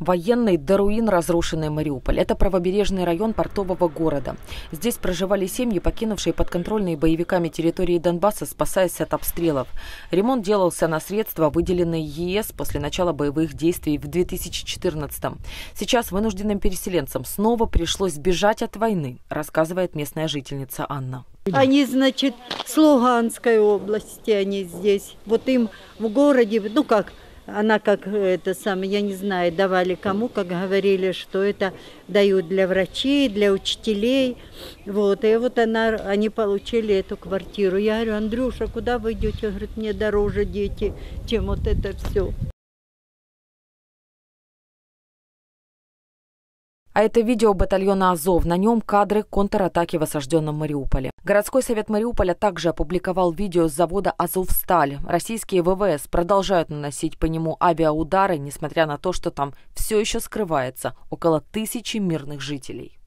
Военный до руин разрушенный Мариуполь. Это правобережный район портового города. Здесь проживали семьи, покинувшие подконтрольные боевиками территории Донбасса, спасаясь от обстрелов. Ремонт делался на средства, выделенные ЕС после начала боевых действий в 2014 -м. Сейчас вынужденным переселенцам снова пришлось бежать от войны, рассказывает местная жительница Анна. Они, значит, с Луганской области, они здесь. Вот им в городе, ну как, она как это самое, я не знаю, давали кому, как говорили, что это дают для врачей, для учителей. Вот, и вот она, они получили эту квартиру. Я говорю, Андрюша, куда вы идете? Говорит, мне дороже дети, чем вот это все. А это видео батальона «Азов». На нем кадры контратаки в осажденном Мариуполе. Городской совет Мариуполя также опубликовал видео с завода «Азовсталь». Российские ВВС продолжают наносить по нему авиаудары, несмотря на то, что там все еще скрывается около тысячи мирных жителей.